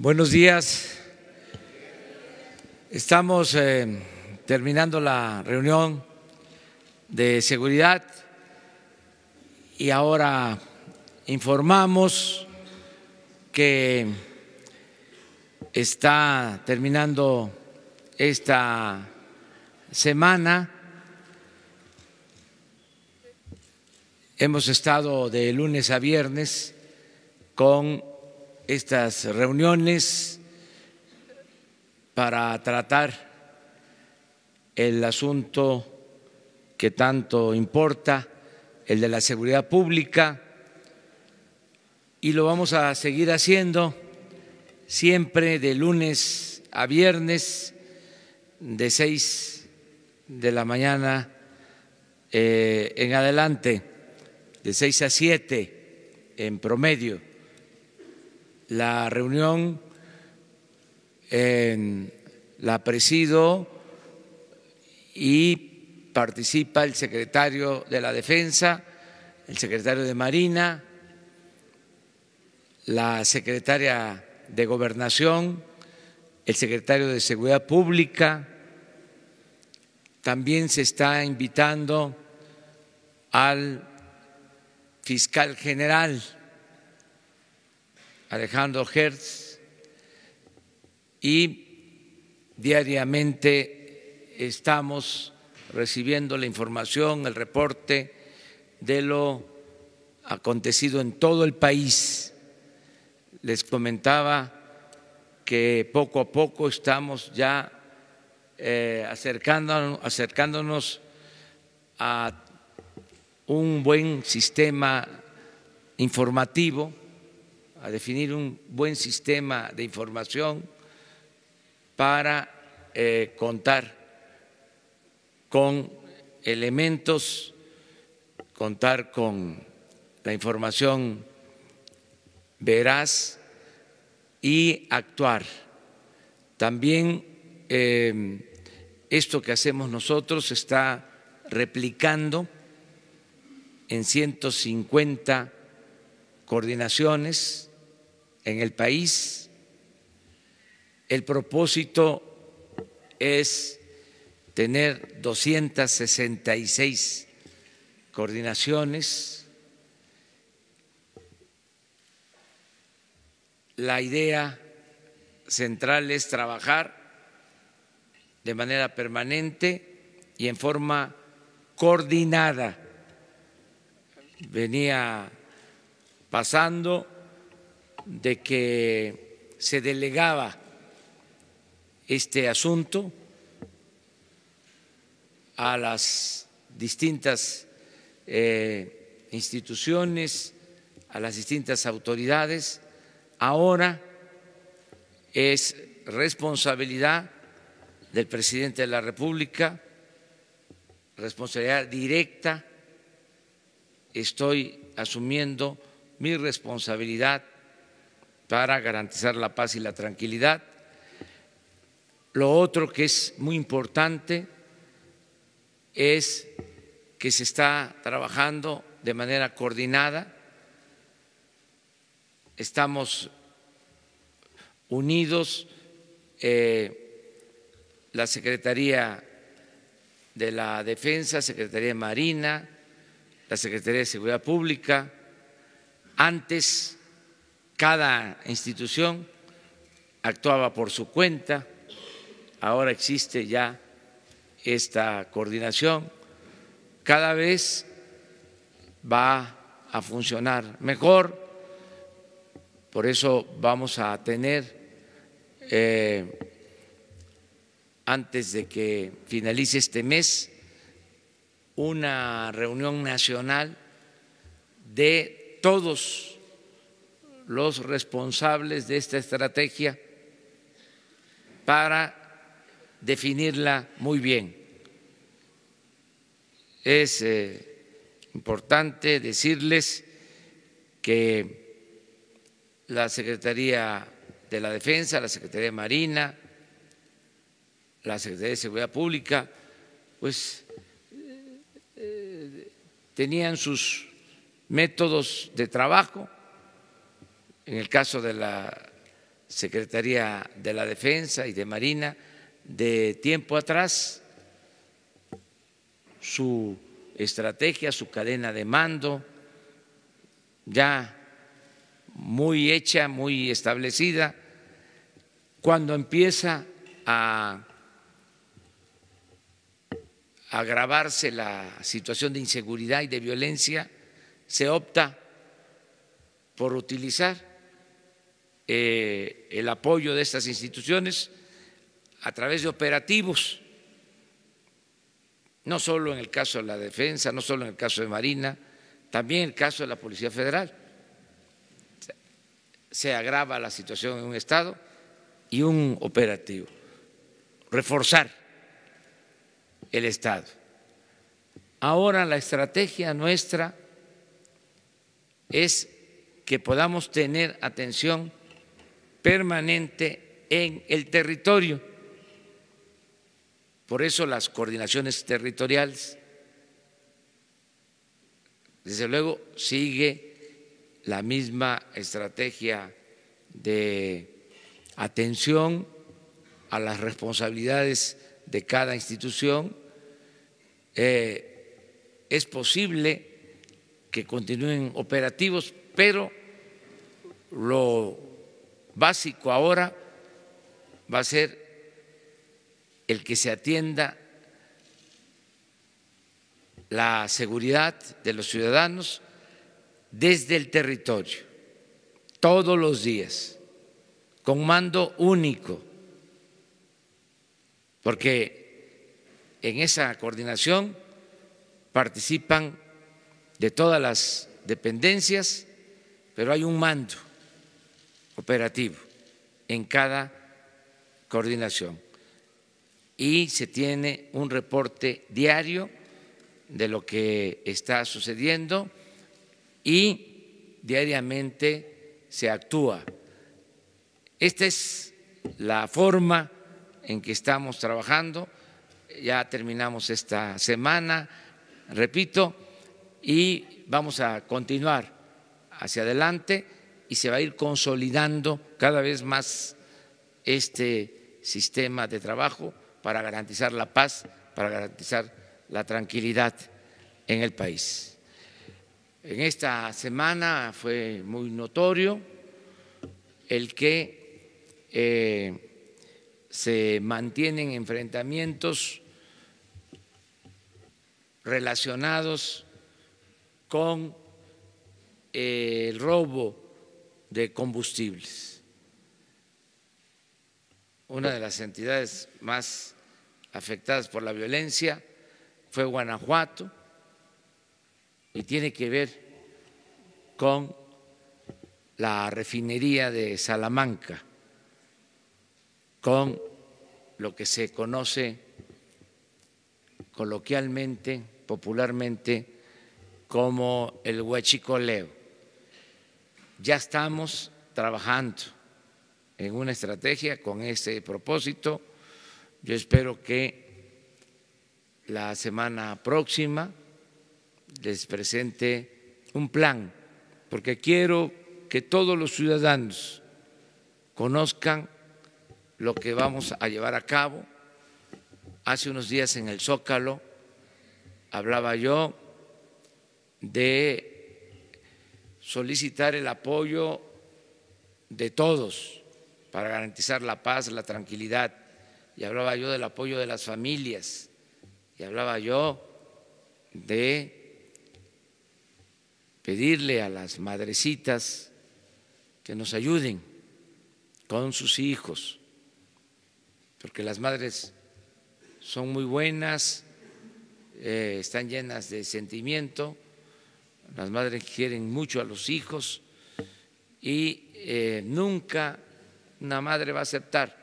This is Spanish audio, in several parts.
Buenos días. Estamos eh, terminando la reunión de seguridad y ahora informamos que está terminando esta semana. Hemos estado de lunes a viernes con estas reuniones para tratar el asunto que tanto importa, el de la seguridad pública, y lo vamos a seguir haciendo siempre de lunes a viernes, de seis de la mañana eh, en adelante, de seis a siete en promedio. La reunión la presido y participa el secretario de la Defensa, el secretario de Marina, la secretaria de Gobernación, el secretario de Seguridad Pública. También se está invitando al fiscal general Alejandro Hertz y diariamente estamos recibiendo la información, el reporte de lo acontecido en todo el país. Les comentaba que poco a poco estamos ya eh, acercándonos, acercándonos a un buen sistema informativo, a definir un buen sistema de información para eh, contar con elementos, contar con la información veraz y actuar. También eh, esto que hacemos nosotros está replicando en 150 coordinaciones en el país. El propósito es tener 266 coordinaciones. La idea central es trabajar de manera permanente y en forma coordinada. Venía pasando de que se delegaba este asunto a las distintas eh, instituciones, a las distintas autoridades. Ahora es responsabilidad del presidente de la República, responsabilidad directa. Estoy asumiendo mi responsabilidad para garantizar la paz y la tranquilidad. Lo otro que es muy importante es que se está trabajando de manera coordinada, estamos unidos, eh, la Secretaría de la Defensa, Secretaría de Marina, la Secretaría de Seguridad Pública, antes cada institución actuaba por su cuenta, ahora existe ya esta coordinación. Cada vez va a funcionar mejor, por eso vamos a tener, eh, antes de que finalice este mes, una reunión nacional de todos los responsables de esta estrategia para definirla muy bien. Es eh, importante decirles que la Secretaría de la Defensa, la Secretaría de Marina, la Secretaría de Seguridad Pública, pues eh, tenían sus métodos de trabajo. En el caso de la Secretaría de la Defensa y de Marina de tiempo atrás su estrategia, su cadena de mando, ya muy hecha, muy establecida, cuando empieza a agravarse la situación de inseguridad y de violencia, se opta por utilizar eh, el apoyo de estas instituciones a través de operativos, no solo en el caso de la defensa, no solo en el caso de Marina, también en el caso de la Policía Federal. Se agrava la situación en un Estado y un operativo. Reforzar el Estado. Ahora la estrategia nuestra es que podamos tener atención permanente en el territorio. Por eso las coordinaciones territoriales, desde luego, sigue la misma estrategia de atención a las responsabilidades de cada institución. Eh, es posible que continúen operativos, pero lo básico ahora va a ser el que se atienda la seguridad de los ciudadanos desde el territorio, todos los días, con mando único, porque en esa coordinación participan de todas las dependencias, pero hay un mando operativo en cada coordinación y se tiene un reporte diario de lo que está sucediendo y diariamente se actúa. Esta es la forma en que estamos trabajando. Ya terminamos esta semana, repito, y vamos a continuar hacia adelante y se va a ir consolidando cada vez más este sistema de trabajo para garantizar la paz, para garantizar la tranquilidad en el país. En esta semana fue muy notorio el que eh, se mantienen enfrentamientos relacionados con eh, el robo de combustibles. Una de las entidades más afectadas por la violencia fue Guanajuato y tiene que ver con la refinería de Salamanca, con lo que se conoce coloquialmente, popularmente, como el huachicoleo. Ya estamos trabajando en una estrategia con ese propósito. Yo espero que la semana próxima les presente un plan, porque quiero que todos los ciudadanos conozcan lo que vamos a llevar a cabo. Hace unos días en el Zócalo hablaba yo de solicitar el apoyo de todos para garantizar la paz, la tranquilidad. Y hablaba yo del apoyo de las familias, y hablaba yo de pedirle a las madrecitas que nos ayuden con sus hijos, porque las madres son muy buenas, eh, están llenas de sentimiento las madres quieren mucho a los hijos y eh, nunca una madre va a aceptar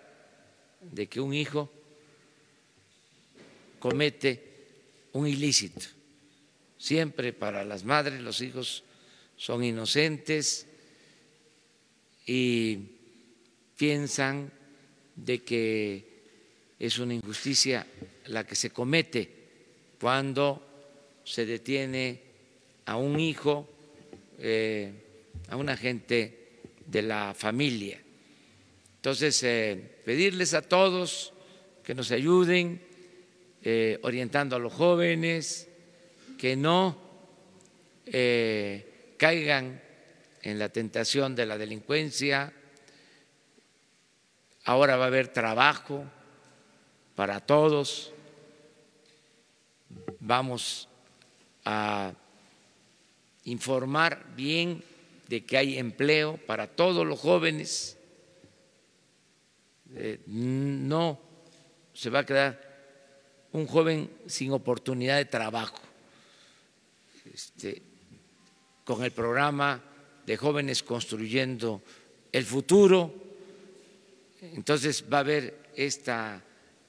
de que un hijo comete un ilícito. Siempre para las madres los hijos son inocentes y piensan de que es una injusticia la que se comete cuando se detiene a un hijo, eh, a una gente de la familia. Entonces, eh, pedirles a todos que nos ayuden eh, orientando a los jóvenes, que no caigan en la tentación de la delincuencia. Ahora va a haber trabajo para todos. Vamos a informar bien de que hay empleo para todos los jóvenes. Eh, no se va a quedar un joven sin oportunidad de trabajo. Este, con el programa de jóvenes construyendo el futuro, entonces va a haber esta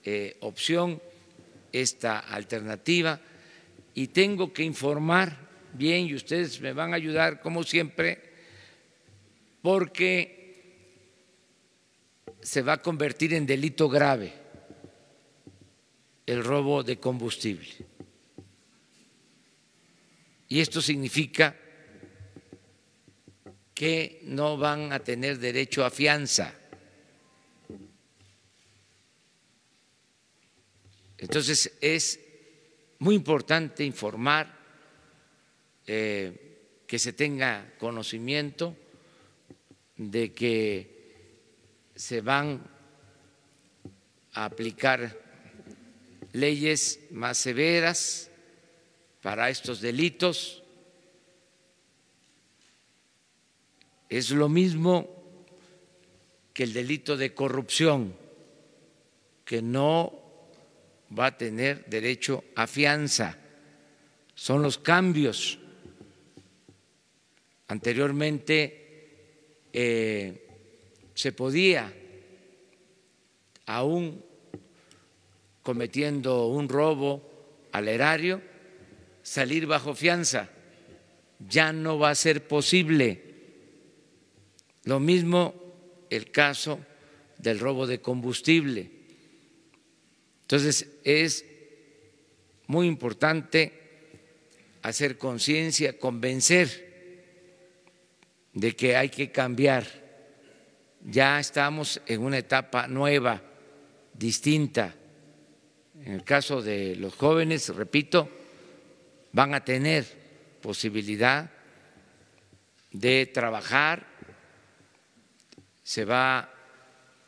eh, opción, esta alternativa, y tengo que informar bien, y ustedes me van a ayudar como siempre, porque se va a convertir en delito grave el robo de combustible. Y esto significa que no van a tener derecho a fianza. Entonces es muy importante informar, eh, que se tenga conocimiento de que se van a aplicar leyes más severas para estos delitos. Es lo mismo que el delito de corrupción, que no va a tener derecho a fianza. Son los cambios. Anteriormente eh, se podía, aún cometiendo un robo al erario, salir bajo fianza. Ya no va a ser posible. Lo mismo el caso del robo de combustible entonces, es muy importante hacer conciencia, convencer de que hay que cambiar. Ya estamos en una etapa nueva, distinta. En el caso de los jóvenes, repito, van a tener posibilidad de trabajar, se va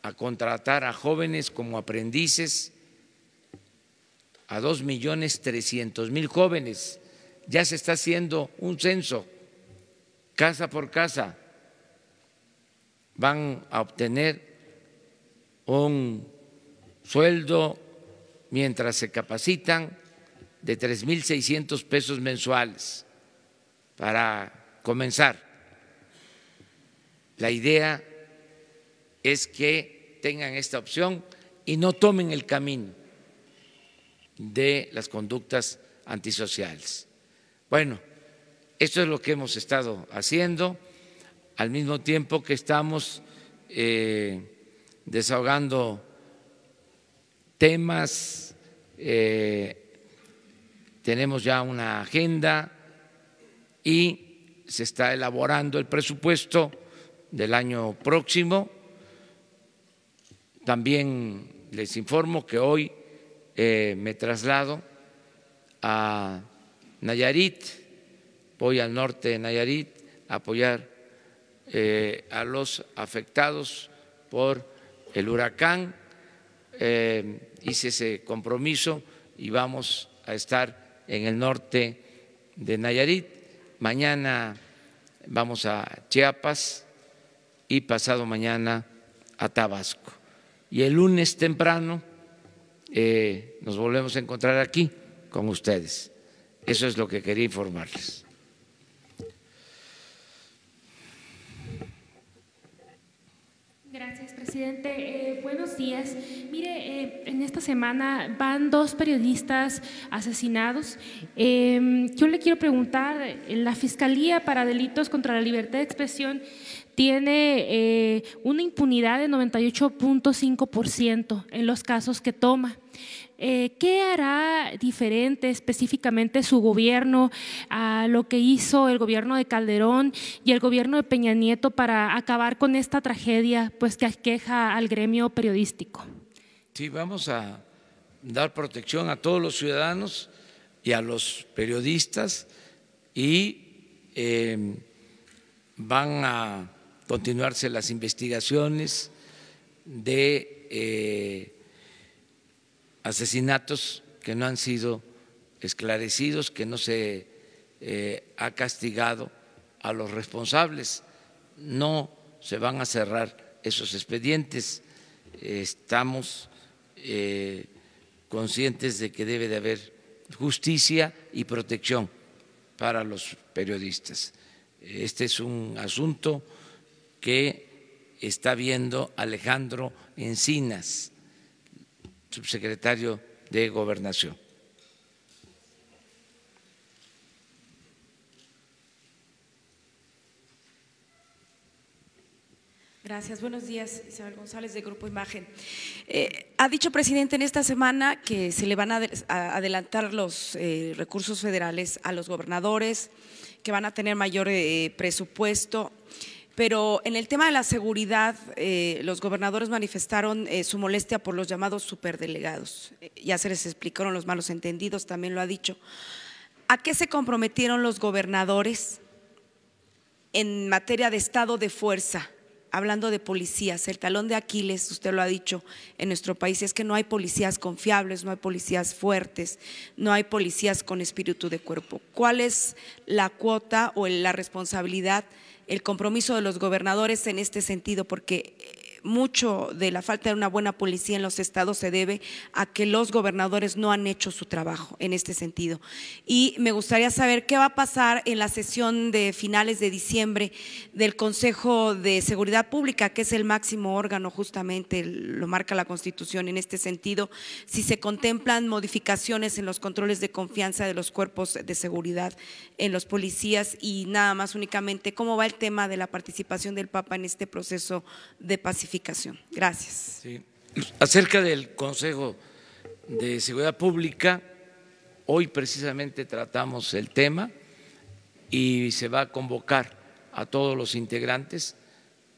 a contratar a jóvenes como aprendices a dos millones trescientos mil jóvenes. Ya se está haciendo un censo, casa por casa. Van a obtener un sueldo mientras se capacitan de tres mil seiscientos pesos mensuales para comenzar. La idea es que tengan esta opción y no tomen el camino de las conductas antisociales. Bueno, esto es lo que hemos estado haciendo al mismo tiempo que estamos eh, desahogando temas, eh, tenemos ya una agenda y se está elaborando el presupuesto del año próximo. También les informo que hoy eh, me traslado a Nayarit, voy al norte de Nayarit a apoyar eh, a los afectados por el huracán. Eh, hice ese compromiso y vamos a estar en el norte de Nayarit. Mañana vamos a Chiapas y pasado mañana a Tabasco. Y el lunes temprano eh, nos volvemos a encontrar aquí con ustedes. Eso es lo que quería informarles. Gracias, presidente. Eh, buenos días. Mire, eh, en esta semana van dos periodistas asesinados. yo le quiero preguntar, la Fiscalía para Delitos contra la Libertad de Expresión tiene eh, una impunidad de 98.5% en los casos que toma. Eh, ¿qué hará diferente específicamente su gobierno a lo que hizo el gobierno de Calderón y el gobierno de Peña Nieto para acabar con esta tragedia pues, que aqueja al gremio periodístico? Sí, vamos a dar protección a todos los ciudadanos y a los periodistas y eh, van a continuarse las investigaciones de eh, asesinatos que no han sido esclarecidos, que no se eh, ha castigado a los responsables. No se van a cerrar esos expedientes. Estamos eh, conscientes de que debe de haber justicia y protección para los periodistas. Este es un asunto que está viendo Alejandro Encinas, subsecretario de Gobernación. Gracias. Buenos días, Isabel González de Grupo Imagen. Eh, ha dicho presidente en esta semana que se le van a adelantar los eh, recursos federales a los gobernadores, que van a tener mayor eh, presupuesto. Pero en el tema de la seguridad, los gobernadores manifestaron su molestia por los llamados superdelegados. ya se les explicaron los malos entendidos, también lo ha dicho. ¿A qué se comprometieron los gobernadores en materia de estado de fuerza? hablando de policías, el talón de Aquiles, usted lo ha dicho, en nuestro país es que no hay policías confiables, no hay policías fuertes, no hay policías con espíritu de cuerpo. ¿Cuál es la cuota o la responsabilidad, el compromiso de los gobernadores en este sentido? Porque mucho de la falta de una buena policía en los estados se debe a que los gobernadores no han hecho su trabajo en este sentido. Y me gustaría saber qué va a pasar en la sesión de finales de diciembre del Consejo de Seguridad Pública, que es el máximo órgano justamente, lo marca la Constitución en este sentido, si se contemplan modificaciones en los controles de confianza de los cuerpos de seguridad en los policías y nada más únicamente cómo va el tema de la participación del Papa en este proceso de pacificación Gracias. Acerca del Consejo de Seguridad Pública, hoy precisamente tratamos el tema y se va a convocar a todos los integrantes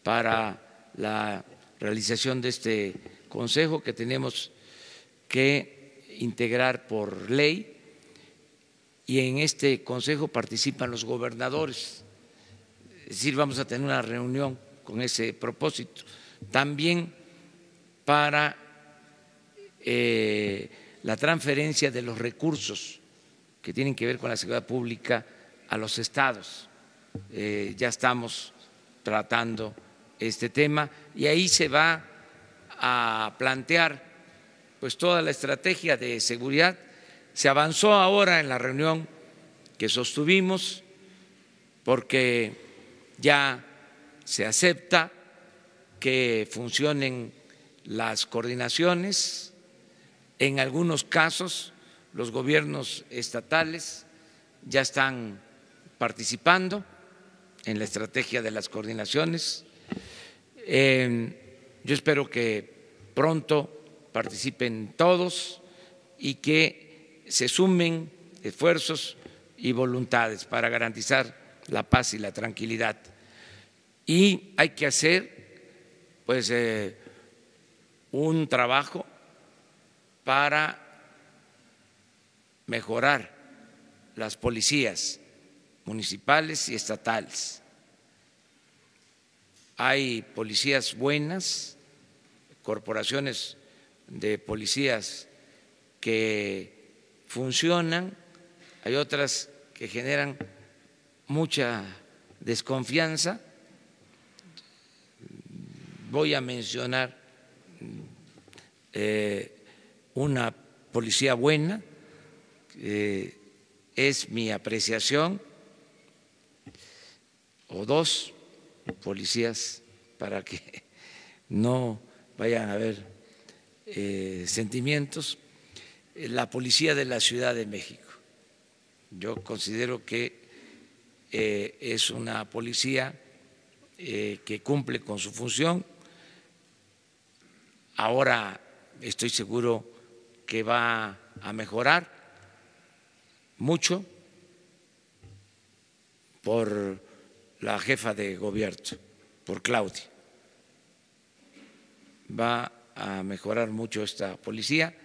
para la realización de este consejo que tenemos que integrar por ley y en este consejo participan los gobernadores. Es decir, vamos a tener una reunión con ese propósito también para eh, la transferencia de los recursos que tienen que ver con la seguridad pública a los estados. Eh, ya estamos tratando este tema y ahí se va a plantear pues toda la estrategia de seguridad. Se avanzó ahora en la reunión que sostuvimos porque ya se acepta que funcionen las coordinaciones. En algunos casos, los gobiernos estatales ya están participando en la estrategia de las coordinaciones. yo espero que pronto participen todos y que se sumen esfuerzos y voluntades para garantizar la paz y la tranquilidad. Y hay que hacer pues eh, un trabajo para mejorar las policías municipales y estatales. Hay policías buenas, corporaciones de policías que funcionan, hay otras que generan mucha desconfianza voy a mencionar eh, una policía buena, es mi apreciación, o dos policías para que no vayan a haber eh, sentimientos, la policía de la Ciudad de México. Yo considero que eh, es una policía que cumple con su función, Ahora estoy seguro que va a mejorar mucho por la jefa de gobierno, por Claudia. Va a mejorar mucho esta policía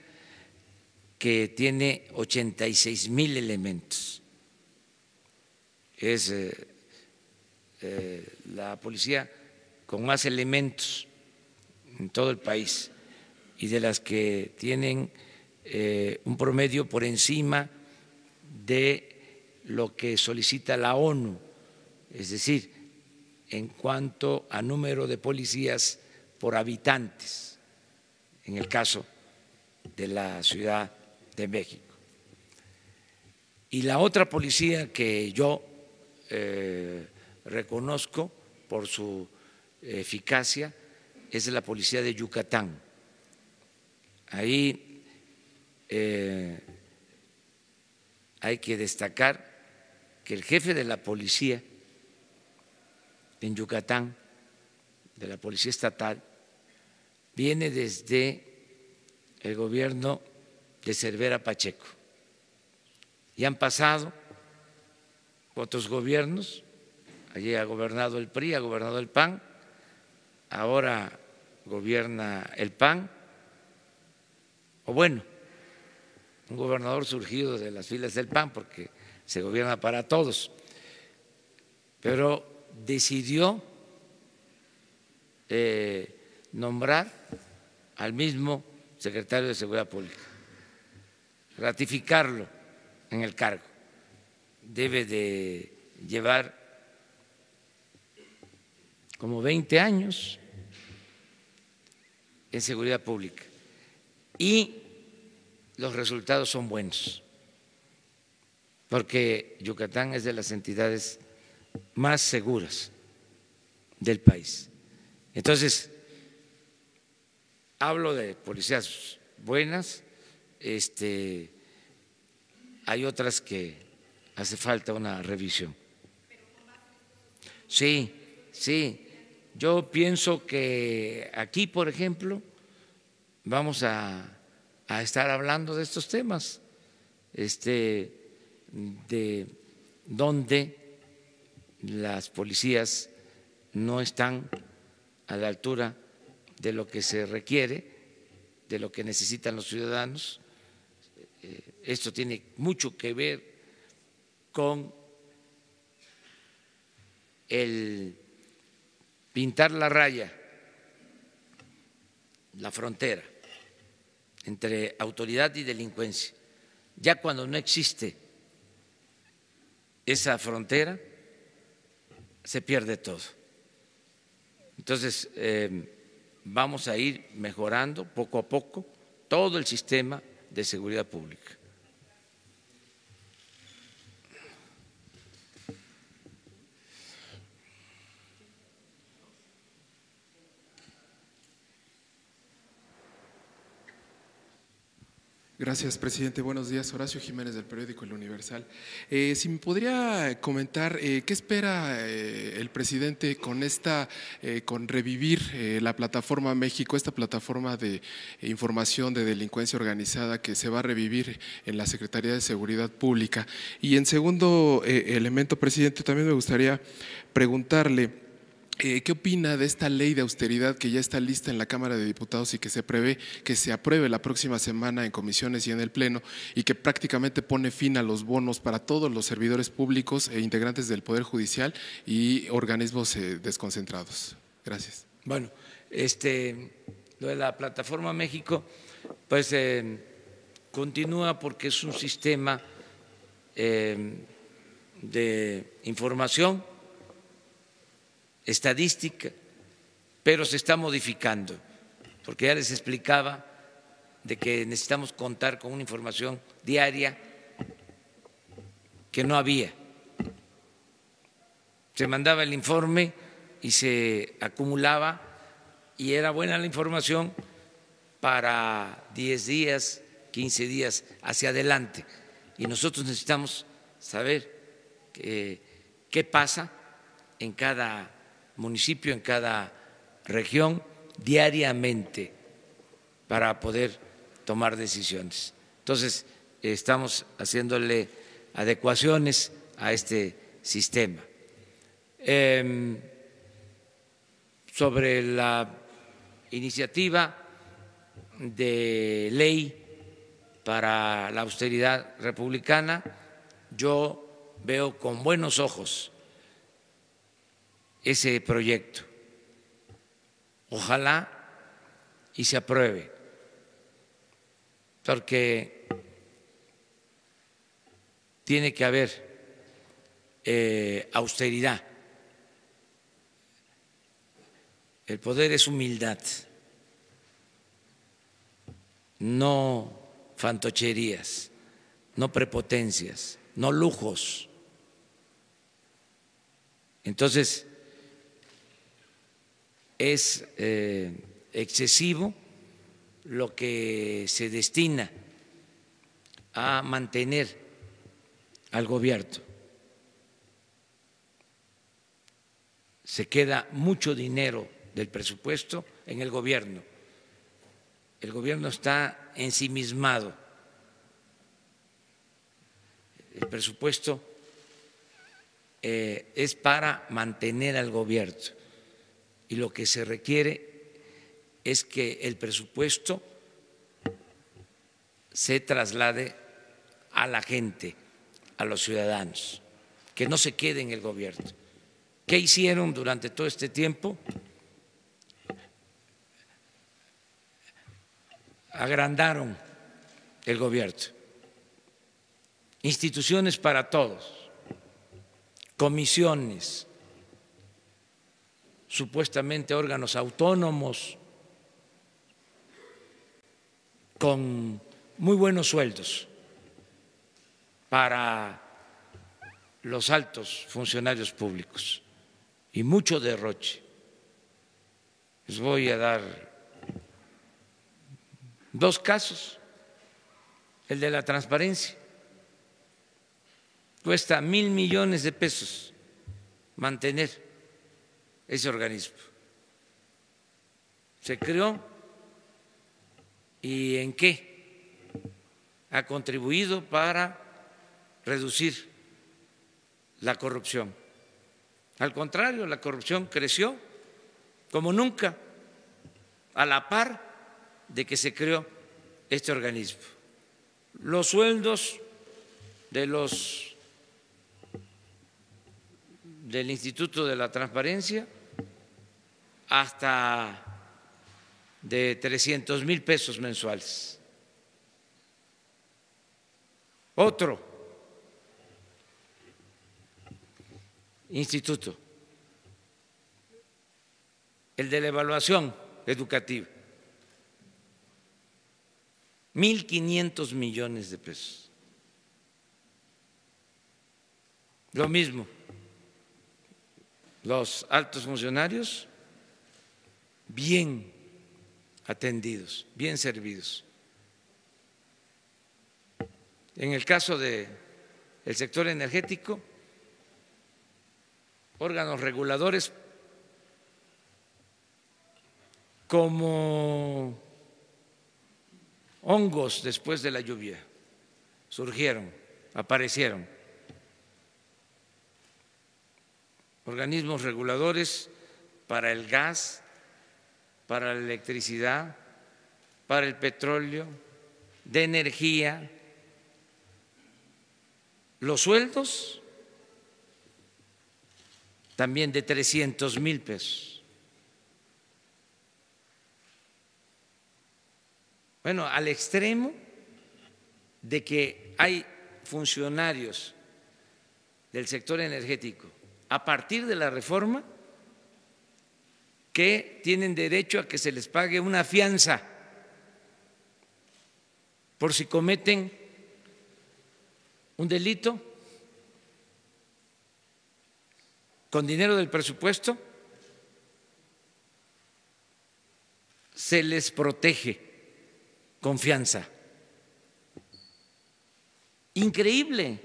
que tiene 86 mil elementos. Es eh, eh, la policía con más elementos en todo el país y de las que tienen eh, un promedio por encima de lo que solicita la ONU, es decir, en cuanto a número de policías por habitantes, en el caso de la Ciudad de México. Y la otra policía que yo eh, reconozco por su eficacia es la policía de Yucatán. Ahí eh, hay que destacar que el jefe de la policía en Yucatán, de la policía estatal, viene desde el gobierno de Cervera Pacheco. Y han pasado otros gobiernos, allí ha gobernado el PRI, ha gobernado el PAN, ahora gobierna el PAN, o bueno, un gobernador surgido de las filas del PAN, porque se gobierna para todos, pero decidió eh, nombrar al mismo secretario de Seguridad Pública, ratificarlo en el cargo. Debe de llevar como 20 años en seguridad pública y los resultados son buenos, porque Yucatán es de las entidades más seguras del país. Entonces, hablo de policías buenas, este, hay otras que hace falta una revisión. Sí, sí. Yo pienso que aquí, por ejemplo, vamos a estar hablando de estos temas, este, de donde las policías no están a la altura de lo que se requiere, de lo que necesitan los ciudadanos. Eh, esto tiene mucho que ver con el pintar la raya, la frontera entre autoridad y delincuencia. Ya cuando no existe esa frontera, se pierde todo. Entonces, eh, vamos a ir mejorando poco a poco todo el sistema de seguridad pública. Gracias, presidente. Buenos días. Horacio Jiménez del periódico El Universal. Eh, si me podría comentar eh, qué espera eh, el presidente con esta, con revivir la plataforma México, esta plataforma de información de delincuencia organizada que se va a revivir en la Secretaría de Seguridad Pública. Y en segundo elemento, presidente, también me gustaría preguntarle. Eh, ¿Qué opina de esta ley de austeridad que ya está lista en la Cámara de Diputados y que se prevé que se apruebe la próxima semana en comisiones y en el Pleno y que prácticamente pone fin a los bonos para todos los servidores públicos e integrantes del Poder Judicial y organismos eh, desconcentrados? Gracias. Bueno, este, lo de la Plataforma México, pues eh, continúa porque es un sistema de información estadística, pero se está modificando, porque ya les explicaba de que necesitamos contar con una información diaria que no había. Se mandaba el informe y se acumulaba y era buena la información para 10 días, 15 días hacia adelante. Y nosotros necesitamos saber qué, qué pasa en cada municipio, en cada región, diariamente, para poder tomar decisiones. Entonces, estamos haciéndole adecuaciones a este sistema. Em, sobre la iniciativa de ley para la austeridad republicana, yo veo con buenos ojos ese proyecto. Ojalá y se apruebe, porque tiene que haber eh, austeridad. El poder es humildad, no fantocherías, no prepotencias, no lujos. Entonces, es eh, excesivo lo que se destina a mantener al gobierno. Se queda mucho dinero del presupuesto en el gobierno. El gobierno está ensimismado. El presupuesto eh, es para mantener al gobierno y lo que se requiere es que el presupuesto se traslade a la gente, a los ciudadanos, que no se quede en el gobierno. ¿Qué hicieron durante todo este tiempo? Agrandaron el gobierno. Instituciones para todos, comisiones, supuestamente órganos autónomos con muy buenos sueldos para los altos funcionarios públicos y mucho derroche. Les voy a dar dos casos. El de la transparencia. Cuesta mil millones de pesos mantener ese organismo. Se creó y en qué ha contribuido para reducir la corrupción. Al contrario, la corrupción creció como nunca a la par de que se creó este organismo. Los sueldos de los del Instituto de la Transparencia hasta de 300 mil pesos mensuales. Otro instituto, el de la evaluación educativa, 1.500 millones de pesos. Lo mismo, los altos funcionarios bien atendidos, bien servidos. En el caso del sector energético, órganos reguladores como hongos después de la lluvia surgieron, aparecieron. Organismos reguladores para el gas, para la electricidad, para el petróleo, de energía, los sueldos también de 300 mil pesos. Bueno, al extremo de que hay funcionarios del sector energético a partir de la reforma que tienen derecho a que se les pague una fianza por si cometen un delito con dinero del presupuesto, se les protege con fianza. Increíble.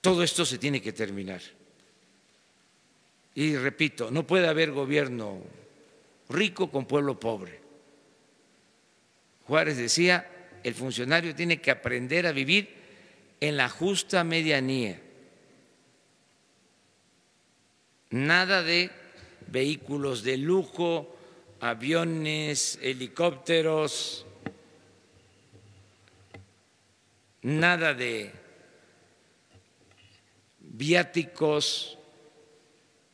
Todo esto se tiene que terminar. Y repito, no puede haber gobierno rico con pueblo pobre. Juárez decía, el funcionario tiene que aprender a vivir en la justa medianía. Nada de vehículos de lujo, aviones, helicópteros, nada de viáticos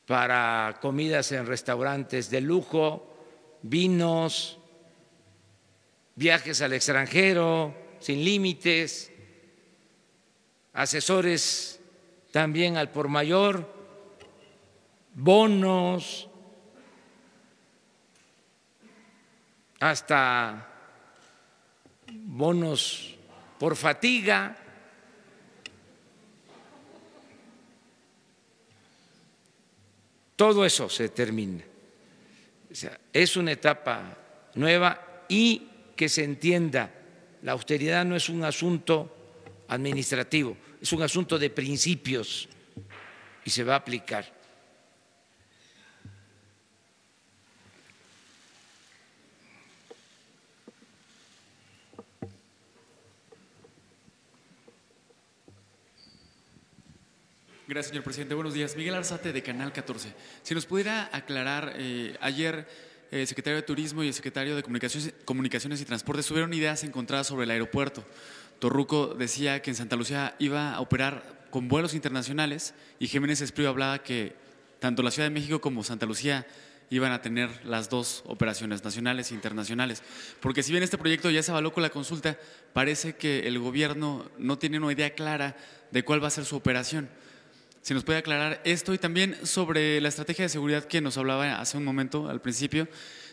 para comidas en restaurantes de lujo, vinos, viajes al extranjero sin límites, asesores también al por mayor, bonos, hasta bonos por fatiga. Todo eso se termina. es una etapa nueva y que se entienda, la austeridad no es un asunto administrativo, es un asunto de principios y se va a aplicar. Gracias, señor presidente. Buenos días. Miguel Arzate, de Canal 14. Si nos pudiera aclarar, eh, ayer eh, el secretario de Turismo y el secretario de Comunicaciones, Comunicaciones y Transportes tuvieron ideas encontradas sobre el aeropuerto. Torruco decía que en Santa Lucía iba a operar con vuelos internacionales y Jiménez Espriu hablaba que tanto la Ciudad de México como Santa Lucía iban a tener las dos operaciones, nacionales e internacionales. Porque si bien este proyecto ya se avaló con la consulta, parece que el gobierno no tiene una idea clara de cuál va a ser su operación si nos puede aclarar esto y también sobre la estrategia de seguridad que nos hablaba hace un momento, al principio,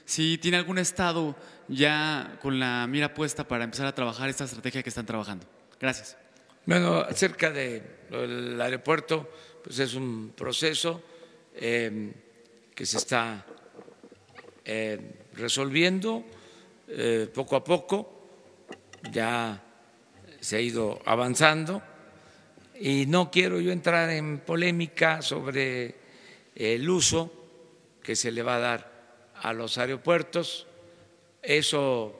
si tiene algún estado ya con la mira puesta para empezar a trabajar esta estrategia que están trabajando. Gracias. Bueno, acerca del aeropuerto, pues es un proceso em, que se está em, resolviendo eh, poco a poco, ya se ha ido avanzando y no quiero yo entrar en polémica sobre el uso que se le va a dar a los aeropuertos. Eso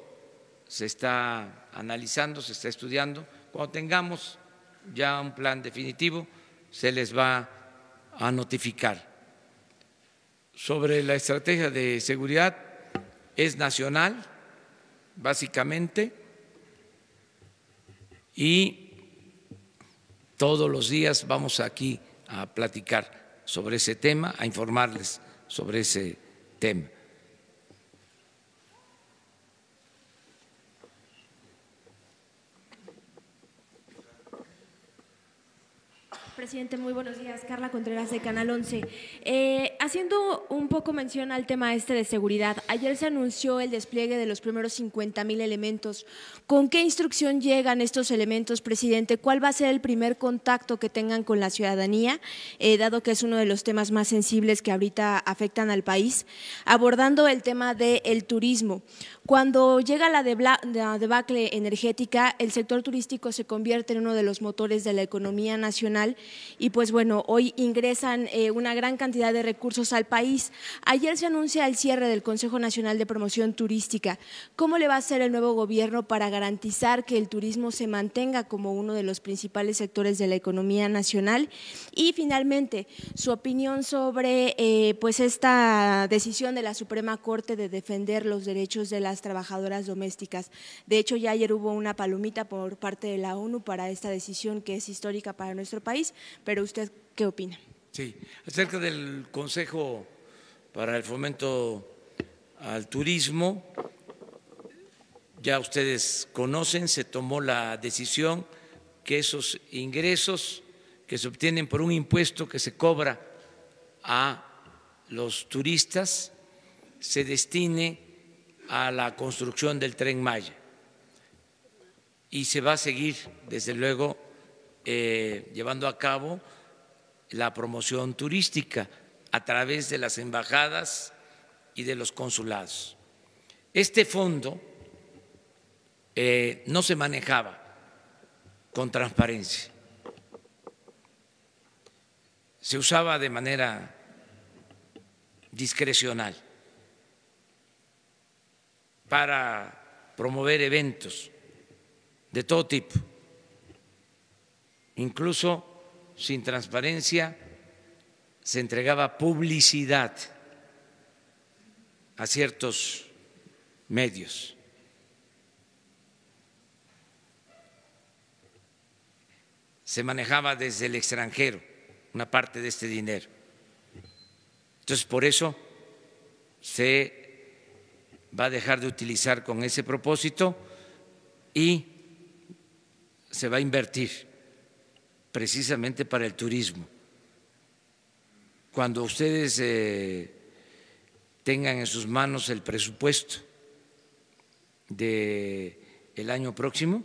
se está analizando, se está estudiando. Cuando tengamos ya un plan definitivo, se les va a notificar. Sobre la estrategia de seguridad, es nacional, básicamente, y todos los días vamos aquí a platicar sobre ese tema, a informarles sobre ese tema. Presidente, muy buenos días. Carla Contreras de Canal 11. Eh, haciendo un poco mención al tema este de seguridad, ayer se anunció el despliegue de los primeros 50 mil elementos. ¿Con qué instrucción llegan estos elementos, presidente? ¿Cuál va a ser el primer contacto que tengan con la ciudadanía, eh, dado que es uno de los temas más sensibles que ahorita afectan al país? Abordando el tema del turismo. Cuando llega la, debacle energética, el sector turístico se convierte en uno de los motores de la economía nacional y pues bueno, hoy ingresan eh, una gran cantidad de recursos al país. Ayer se anuncia el cierre del Consejo Nacional de Promoción Turística. ¿Cómo le va a hacer el nuevo gobierno para garantizar que el turismo se mantenga como uno de los principales sectores de la economía nacional? Y finalmente, su opinión sobre eh, pues esta decisión de la Suprema Corte de defender los derechos de la trabajadoras domésticas. De hecho, ya ayer hubo una palomita por parte de la ONU para esta decisión que es histórica para nuestro país, pero usted, ¿qué opina? Sí, acerca del Consejo para el Fomento al Turismo, ya ustedes conocen, se tomó la decisión que esos ingresos que se obtienen por un impuesto que se cobra a los turistas se destine a la construcción del tren Maya. Y se va a seguir, desde luego, eh, llevando a cabo la promoción turística a través de las embajadas y de los consulados. Este fondo eh, no se manejaba con transparencia, se usaba de manera discrecional para promover eventos de todo tipo, incluso sin transparencia se entregaba publicidad a ciertos medios. Se manejaba desde el extranjero una parte de este dinero. Entonces, por eso se va a dejar de utilizar con ese propósito y se va a invertir precisamente para el turismo. Cuando ustedes eh, tengan en sus manos el presupuesto del el año próximo,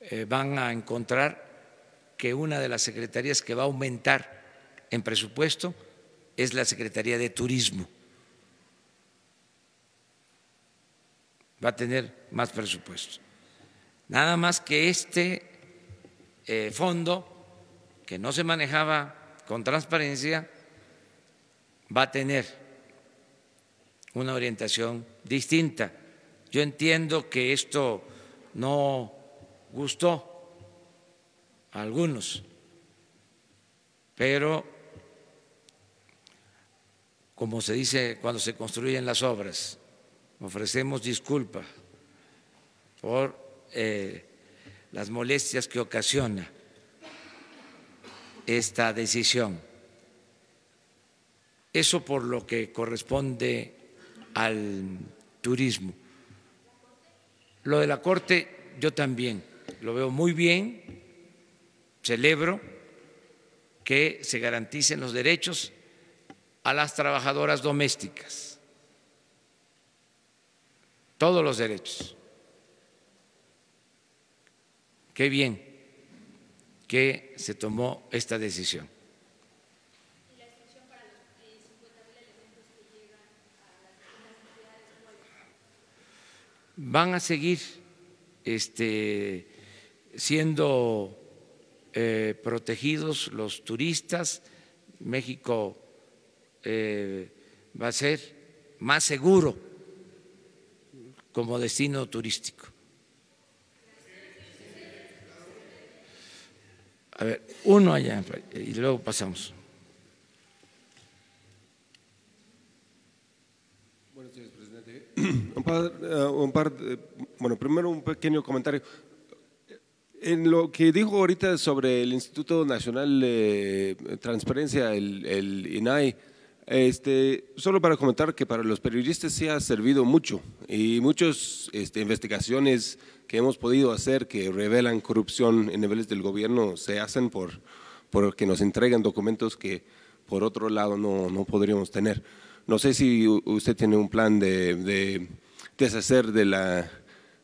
eh, van a encontrar que una de las secretarías que va a aumentar en presupuesto es la Secretaría de Turismo. Va a tener más presupuesto. Nada más que este fondo, que no se manejaba con transparencia, va a tener una orientación distinta. Yo entiendo que esto no gustó a algunos, pero como se dice cuando se construyen las obras, ofrecemos disculpas por eh, las molestias que ocasiona esta decisión. Eso por lo que corresponde al turismo. Lo de la Corte yo también lo veo muy bien, celebro que se garanticen los derechos a las trabajadoras domésticas, todos los derechos. Qué bien que se tomó esta decisión. Van a seguir este, siendo eh, protegidos los turistas. México eh, va a ser más seguro como destino turístico. A ver, uno allá y luego pasamos. Buenos días, presidente. Un par, eh, un par bueno, primero un pequeño comentario. En lo que dijo ahorita sobre el Instituto Nacional de Transparencia, el, el INAI, este, solo para comentar que para los periodistas sí ha servido mucho y muchas este, investigaciones que hemos podido hacer que revelan corrupción en niveles del gobierno se hacen por, que nos entregan documentos que por otro lado no, no podríamos tener. No sé si usted tiene un plan de, de deshacer de la,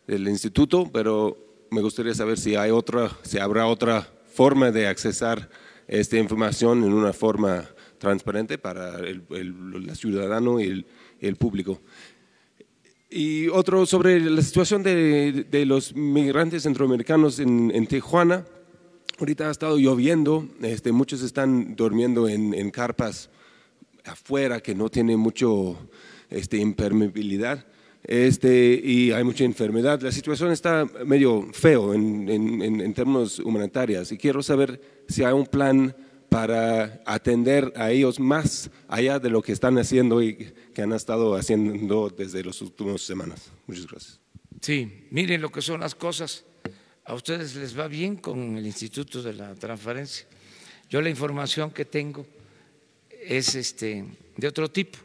del instituto, pero me gustaría saber si hay otra, si habrá otra forma de accesar esta información en una forma transparente para el, ciudadano y el, público. Y otro sobre la situación de, los migrantes centroamericanos en, Tijuana. Ahorita ha estado lloviendo, este, muchos están durmiendo en, carpas afuera que no tienen mucho este, impermeabilidad este, y hay mucha enfermedad. La situación está medio feo en, en términos humanitarios y quiero saber si hay un plan para atender a ellos más allá de lo que están haciendo y que han estado haciendo desde las últimas semanas. Muchas gracias. Sí, miren lo que son las cosas. A ustedes les va bien con el Instituto de la Transparencia. Yo la información que tengo es este, de otro tipo.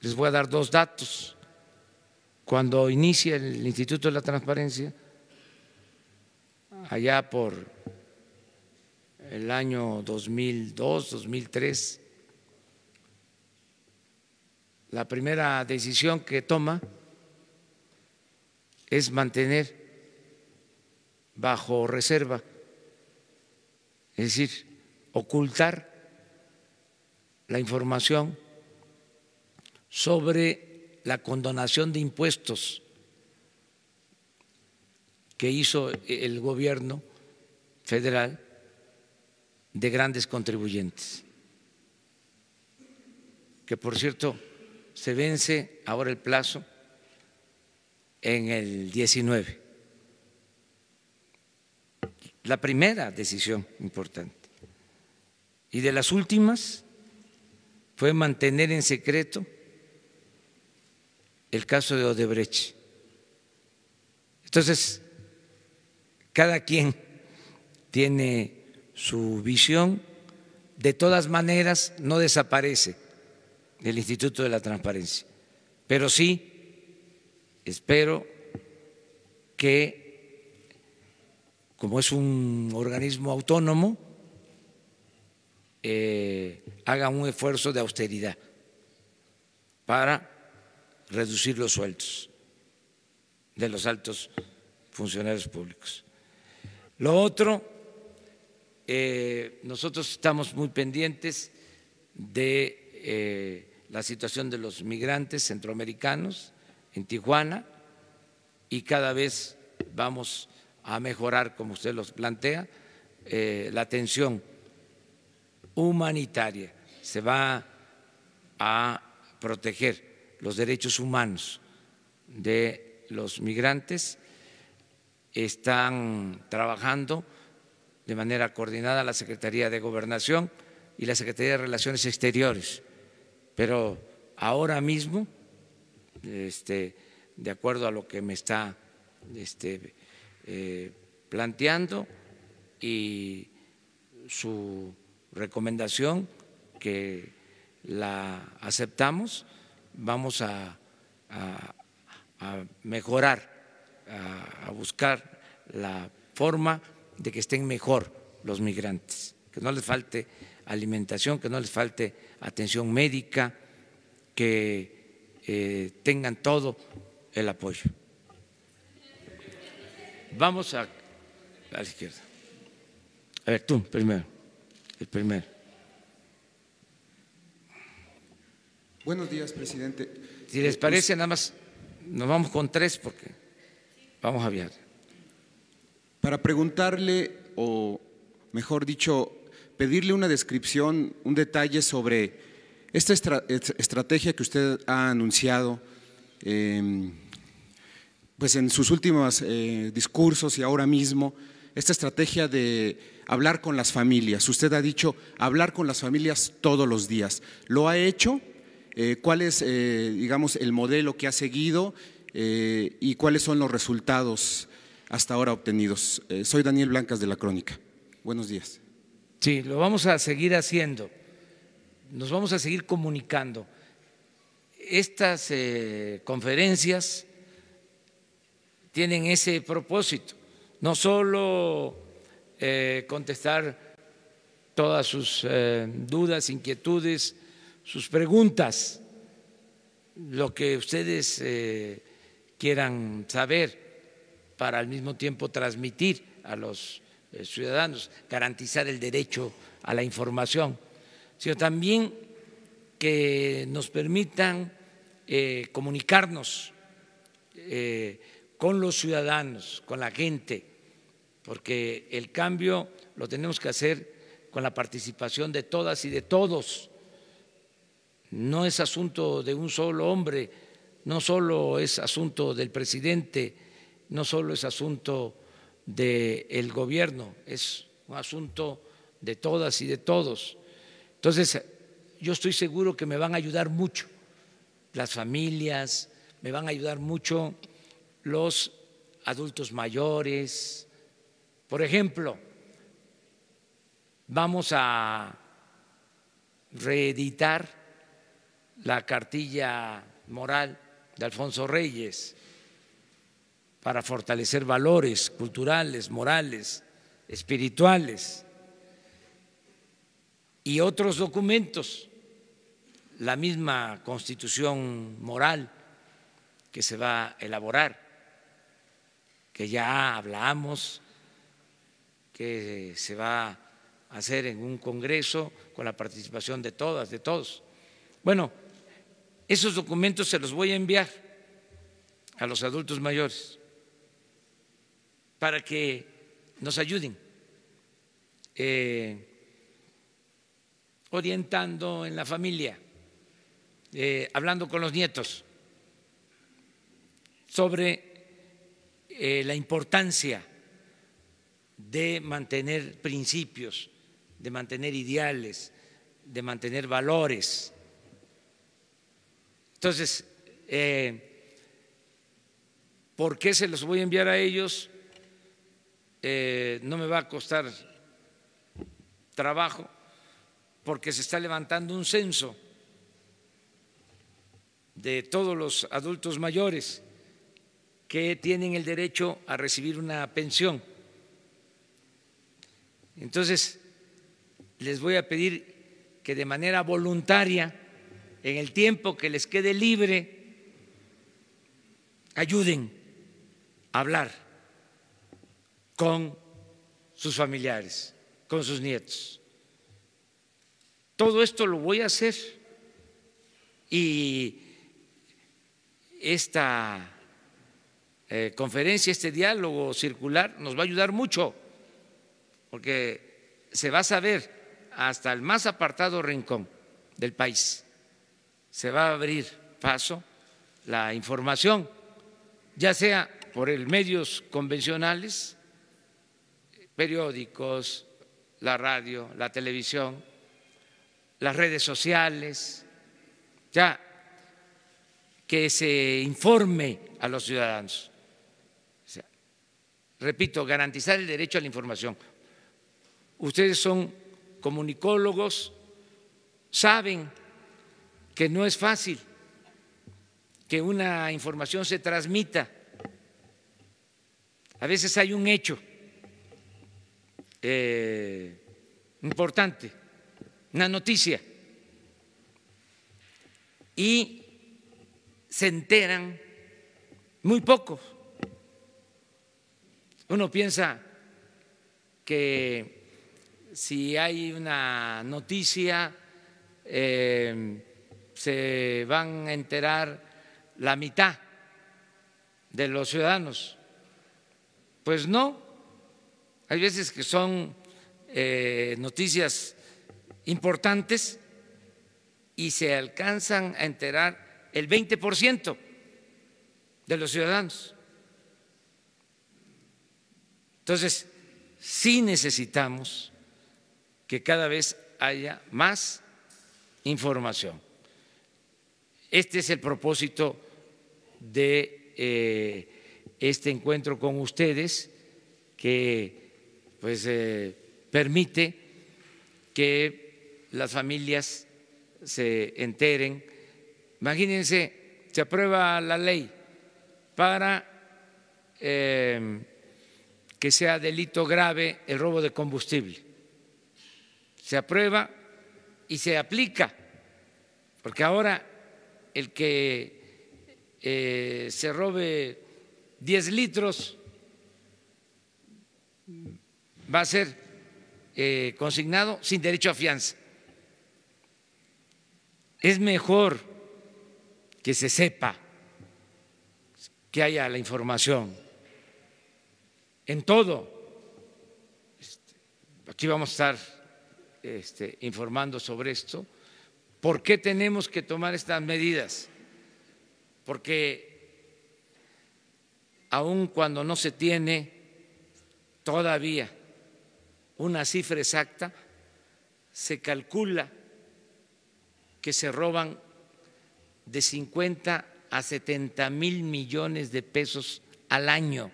Les voy a dar dos datos. Cuando inicia el Instituto de la Transparencia, allá por el año 2002, 2003, la primera decisión que toma es mantener bajo reserva, es decir, ocultar la información sobre la condonación de impuestos que hizo el gobierno federal de grandes contribuyentes, que por cierto se vence ahora el plazo en el 19. La primera decisión importante. Y de las últimas fue mantener en secreto el caso de Odebrecht. Entonces, cada quien tiene su visión, de todas maneras no desaparece el Instituto de la Transparencia, pero sí espero que, como es un organismo autónomo, eh, haga un esfuerzo de austeridad para reducir los sueldos de los altos funcionarios públicos. Lo otro, eh, nosotros estamos muy pendientes de eh, la situación de los migrantes centroamericanos en Tijuana y cada vez vamos a mejorar, como usted los plantea, eh, la atención humanitaria. Se va a proteger los derechos humanos de los migrantes están trabajando de manera coordinada la Secretaría de Gobernación y la Secretaría de Relaciones Exteriores. Pero ahora mismo, este, de acuerdo a lo que me está este, eh, planteando y su recomendación, que la aceptamos, vamos a mejorar a, buscar la forma de que estén mejor los migrantes, que no les falte alimentación, que no les falte atención médica, que eh, tengan todo el apoyo. Vamos a, a la izquierda. A ver, tú primero, el primero. Buenos días, presidente. Si les parece, nada más nos vamos con tres porque Vamos a ver. Para preguntarle, o mejor dicho, pedirle una descripción, un detalle sobre esta estrategia que usted ha anunciado em, pues en sus últimos eh, discursos y ahora mismo, esta estrategia de hablar con las familias. Usted ha dicho hablar con las familias todos los días. ¿Lo ha hecho? Eh, ¿Cuál es, eh, digamos, el modelo que ha seguido? Y cuáles son los resultados hasta ahora obtenidos. Eh, soy Daniel Blancas de la Crónica. Buenos días. Sí, lo vamos a seguir haciendo. Nos vamos a seguir comunicando. Estas eh, conferencias tienen ese propósito, no solo contestar todas sus dudas, inquietudes, sus preguntas, lo que ustedes quieran saber para al mismo tiempo transmitir a los eh, ciudadanos, garantizar el derecho a la información, sino también que nos permitan eh, comunicarnos eh, con los ciudadanos, con la gente, porque el cambio lo tenemos que hacer con la participación de todas y de todos. No es asunto de un solo hombre, no solo es asunto del presidente, no solo es asunto del gobierno, es un asunto de todas y de todos. Entonces, yo estoy seguro que me van a ayudar mucho las familias, me van a ayudar mucho los adultos mayores. Por ejemplo, vamos a reeditar la cartilla moral de Alfonso Reyes para fortalecer valores culturales, morales, espirituales y otros documentos, la misma constitución moral que se va a elaborar, que ya hablamos, que se va a hacer en un congreso con la participación de todas, de todos. Bueno, esos documentos se los voy a enviar a los adultos mayores para que nos ayuden eh, orientando en la familia, eh, hablando con los nietos sobre eh, la importancia de mantener principios, de mantener ideales, de mantener valores. Entonces, ¿por qué se los voy a enviar a ellos? Eh, no me va a costar trabajo porque se está levantando un censo de todos los adultos mayores que tienen el derecho a recibir una pensión. Entonces, les voy a pedir que de manera voluntaria, en el tiempo que les quede libre, ayuden a hablar con sus familiares, con sus nietos. Todo esto lo voy a hacer y esta eh, conferencia, este diálogo circular nos va a ayudar mucho, porque se va a saber hasta el más apartado rincón del país, se va a abrir paso la información, ya sea por el medios convencionales, periódicos, la radio, la televisión, las redes sociales, ya que se informe a los ciudadanos. repito, garantizar el derecho a la información. Ustedes son comunicólogos, saben que no es fácil que una información se transmita. A veces hay un hecho eh, importante, una noticia, y se enteran muy pocos. Uno piensa que si hay una noticia eh, se van a enterar la mitad de los ciudadanos. Pues no, hay veces que son eh, noticias importantes y se alcanzan a enterar el 20% de los ciudadanos. Entonces, sí necesitamos que cada vez haya más información. Este es el propósito de eh, este encuentro con ustedes, que pues eh, permite que las familias se enteren Imagínense, se aprueba la ley para em, que sea delito grave el robo de combustible. Se aprueba y se aplica, porque ahora el que eh, se robe 10 litros va a ser eh, consignado sin derecho a fianza. Es mejor que se sepa, que haya la información en todo. Este, aquí vamos a estar este, informando sobre esto. ¿Por qué tenemos que tomar estas medidas? Porque aun cuando no se tiene todavía una cifra exacta, se calcula que se roban de 50 a 70 mil millones de pesos al año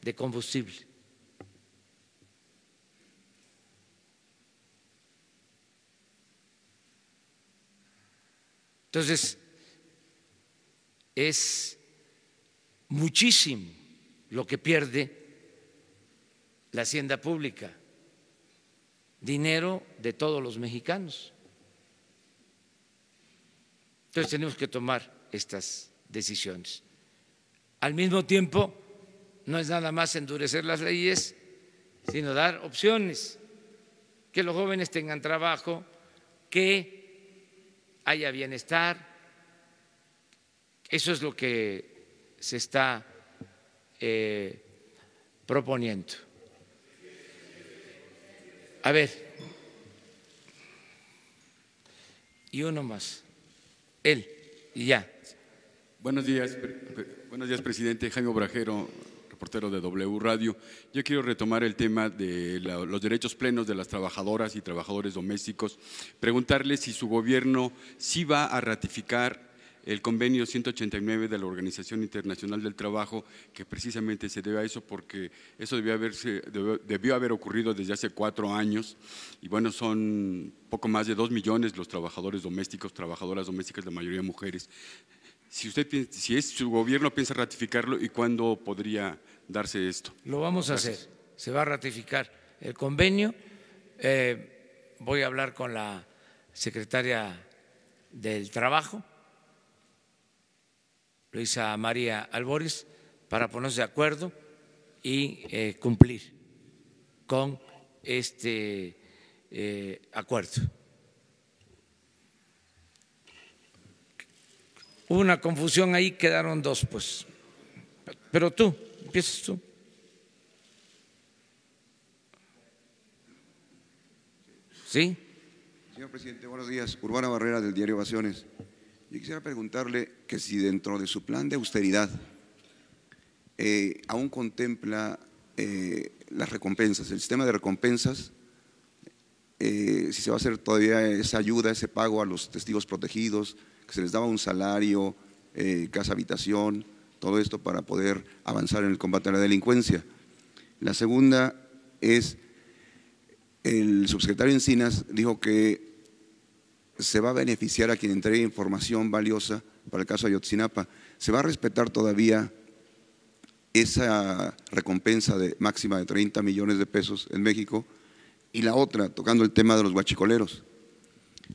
de combustible. Entonces, es muchísimo lo que pierde la hacienda pública, dinero de todos los mexicanos. Entonces tenemos que tomar estas decisiones. Al mismo tiempo, no es nada más endurecer las leyes, sino dar opciones, que los jóvenes tengan trabajo, que haya bienestar. Eso es lo que se está eh, proponiendo. A ver, y uno más. Él, y ya. Buenos días, buenos días, presidente Jaime Obrajero, reportero de W Radio. Yo quiero retomar el tema de los derechos plenos de las trabajadoras y trabajadores domésticos. Preguntarle si su gobierno sí va a ratificar el convenio 189 de la Organización Internacional del Trabajo, que precisamente se debe a eso porque eso debió, haberse, debió, haber ocurrido desde hace cuatro años y bueno, son poco más de dos millones los trabajadores domésticos, trabajadoras domésticas, la mayoría mujeres. Si, usted, si es, su gobierno piensa ratificarlo y cuándo podría darse esto. Lo vamos a hacer, se va a ratificar el convenio. Eh, voy a hablar con la secretaria del Trabajo Luisa María Albores para ponerse de acuerdo y eh, cumplir con este eh, acuerdo. Hubo una confusión ahí, quedaron dos, pues. Pero tú, empiezas tú. ¿Sí? Señor presidente, buenos días. Urbana Barrera del diario Ovaciones. Yo quisiera preguntarle que si dentro de su plan de austeridad eh, aún contempla eh, las recompensas, el sistema de recompensas, eh, si se va a hacer todavía esa ayuda, ese pago a los testigos protegidos, que se les daba un salario, casa habitación, todo esto para poder avanzar en el combate a la delincuencia. La segunda es, el subsecretario Encinas dijo que se va a beneficiar a quien entregue información valiosa para el caso de Ayotzinapa. ¿Se va a respetar todavía esa recompensa de máxima de 30 millones de pesos en México? Y la otra, tocando el tema de los guachicoleros.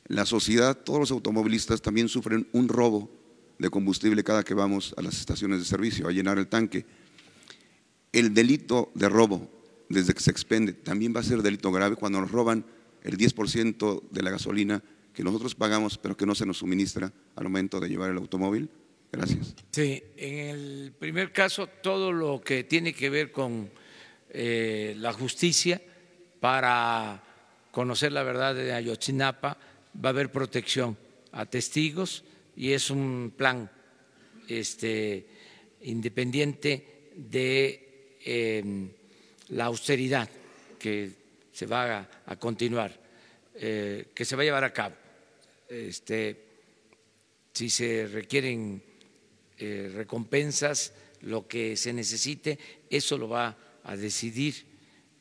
La sociedad, todos los automovilistas también sufren un robo de combustible cada que vamos a las estaciones de servicio a llenar el tanque. El delito de robo, desde que se expende, también va a ser delito grave cuando nos roban el 10% de la gasolina que nosotros pagamos, pero que no se nos suministra al momento de llevar el automóvil? Gracias. Sí, en el primer caso, todo lo que tiene que ver con eh, la justicia para conocer la verdad de Ayotzinapa, va a haber protección a testigos y es un plan este, independiente de em, la austeridad que se va a, continuar, eh, que se va a llevar a cabo este, si se requieren eh, recompensas, lo que se necesite, eso lo va a decidir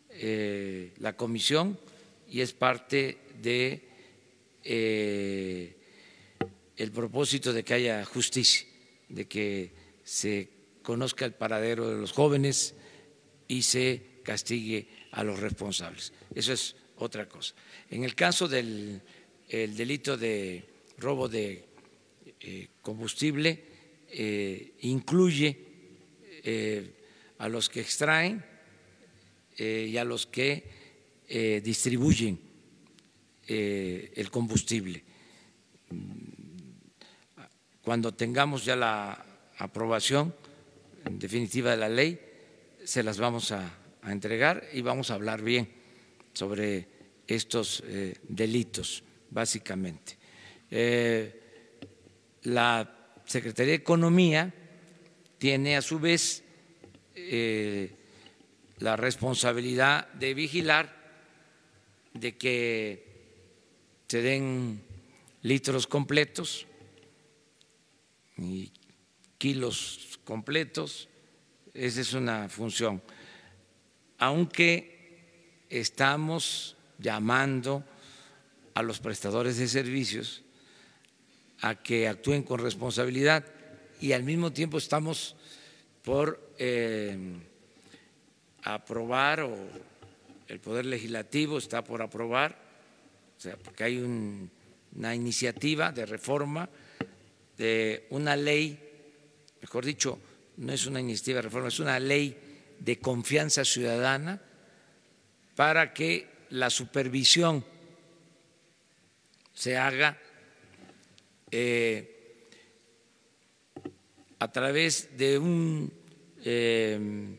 eh, la comisión y es parte de eh, el propósito de que haya justicia, de que se conozca el paradero de los jóvenes y se castigue a los responsables. Eso es otra cosa. En el caso del el delito de robo de eh, combustible eh, incluye eh, a los que extraen y a los que distribuyen el combustible. Cuando tengamos ya la aprobación definitiva de la ley, se las vamos a entregar y vamos a hablar bien sobre estos delitos básicamente. Eh, la Secretaría de Economía tiene a su vez eh, la responsabilidad de vigilar de que se den litros completos y kilos completos, esa es una función. Aunque estamos llamando a los prestadores de servicios a que actúen con responsabilidad. Y al mismo tiempo estamos por eh, aprobar o el Poder Legislativo está por aprobar, o sea, porque hay una iniciativa de reforma de una ley, mejor dicho, no es una iniciativa de reforma, es una ley de confianza ciudadana para que la supervisión se haga eh, a través de un em,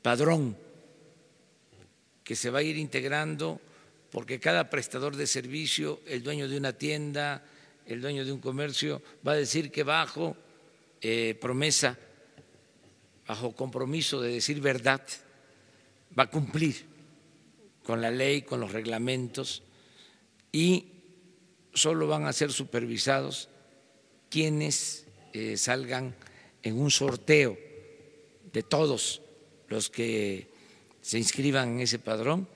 padrón que se va a ir integrando porque cada prestador de servicio, el dueño de una tienda, el dueño de un comercio, va a decir que bajo eh, promesa bajo compromiso de decir verdad, va a cumplir con la ley, con los reglamentos y solo van a ser supervisados quienes eh, salgan en un sorteo de todos los que se inscriban en ese padrón,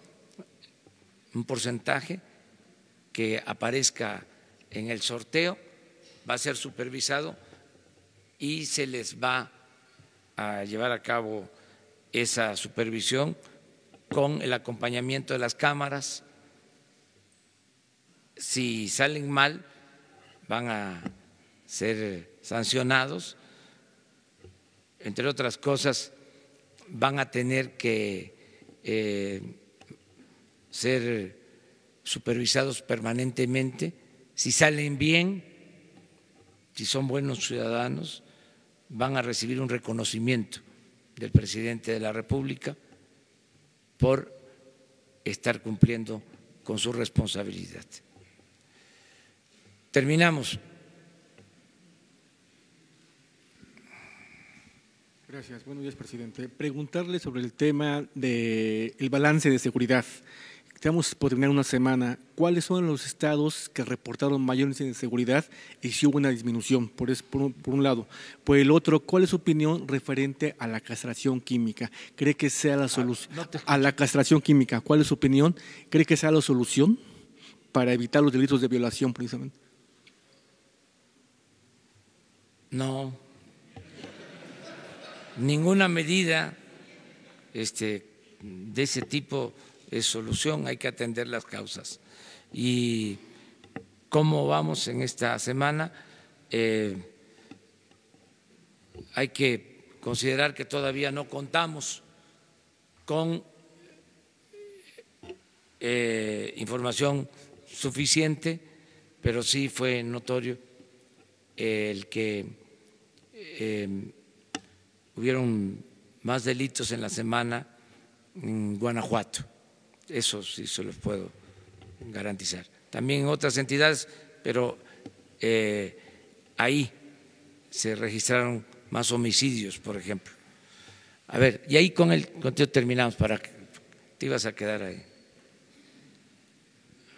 un porcentaje que aparezca en el sorteo va a ser supervisado y se les va a llevar a cabo esa supervisión con el acompañamiento de las cámaras. Si salen mal, van a ser sancionados. Entre otras cosas, van a tener que eh, ser supervisados permanentemente. Si salen bien, si son buenos ciudadanos, van a recibir un reconocimiento del presidente de la República por estar cumpliendo con su responsabilidad. Terminamos. Gracias. Buenos días, presidente. Preguntarle sobre el tema del balance de seguridad. Estamos por terminar una semana. ¿Cuáles son los estados que reportaron mayores inseguridad y si hubo una disminución? Por, por, un lado. Por el otro, ¿cuál es su opinión referente a la castración química? ¿Cree que sea la ah, solución? a la castración química, ¿cuál es su opinión? ¿Cree que sea la solución para evitar los delitos de violación, precisamente? No. Ninguna medida este, de ese tipo es solución, hay que atender las causas. Y cómo vamos en esta semana, eh, hay que considerar que todavía no contamos con eh, información suficiente, pero sí fue notorio el que eh, hubieron más delitos en la semana en Guanajuato eso sí se los puedo garantizar. También en otras entidades, pero eh, ahí se registraron más homicidios, por ejemplo. A ver, y ahí con el contigo terminamos para que te ibas a quedar ahí.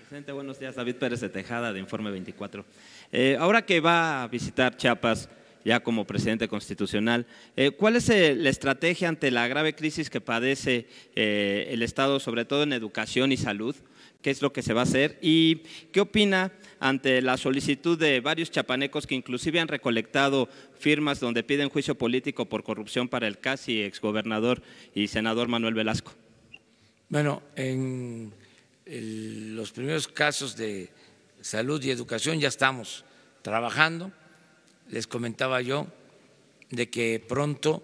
Presidente, buenos días. David Pérez de Tejada, de Informe 24. Eh, ahora que va a visitar Chiapas, ya como presidente constitucional. Eh, ¿Cuál es eh, la estrategia ante la grave crisis que padece el Estado, sobre todo en educación y salud? ¿Qué es lo que se va a hacer? ¿Y qué opina ante la solicitud de varios chapanecos que inclusive han recolectado firmas donde piden juicio político por corrupción para el casi exgobernador y senador Manuel Velasco? Bueno, en los primeros casos de salud y educación ya estamos trabajando les comentaba yo de que pronto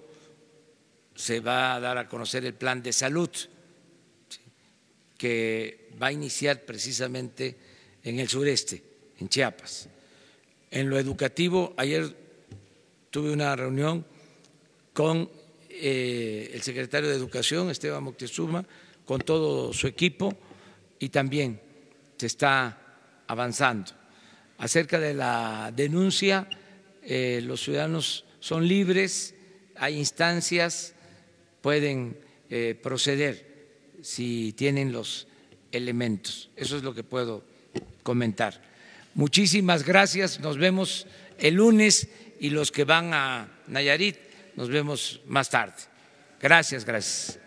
se va a dar a conocer el plan de salud que va a iniciar precisamente en el sureste, en Chiapas. En lo educativo, ayer tuve una reunión con eh, el secretario de Educación, Esteban Moctezuma, con todo su equipo y también se está avanzando. Acerca de la denuncia eh, los ciudadanos son libres, hay instancias, pueden eh, proceder si tienen los elementos. Eso es lo que puedo comentar. Muchísimas gracias, nos vemos el lunes y los que van a Nayarit, nos vemos más tarde. Gracias, gracias.